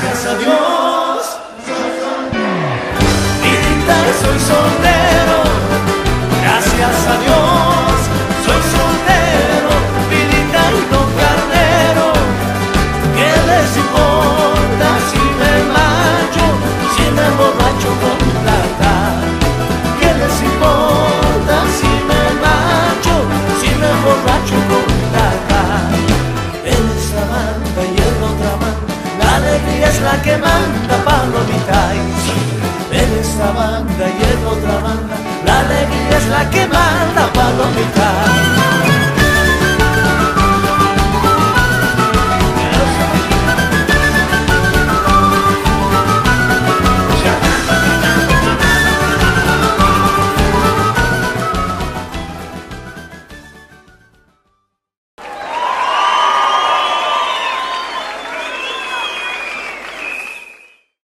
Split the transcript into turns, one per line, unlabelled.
gracias a Dios. Soy soltero. Soy soltero, gracias a Dios. La alegría es la que manda palomitáis. En esta banda y en otra banda, la alegría es la que